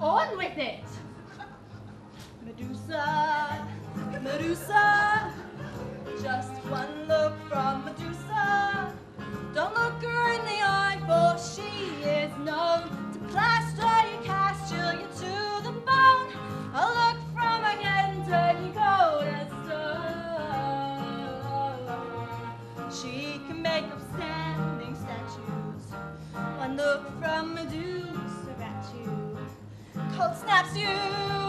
on with it. Medusa, Medusa, just one look from Medusa. Don't look her in the eye, for she is known to plaster your castle you to the bone. A look from her turn you cold as stone. She can make upstanding statues. One look from Medusa at you. Cold snaps you.